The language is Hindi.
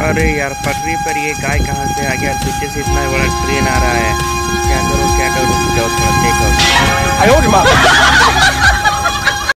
अरे यार, पटरी पर ये गाय कहाँ से आ गया? पीछे से इतना बड़ा ट्रेन आ रहा है। क्या करो क्या करो? जाओ, थोड़ा देखो।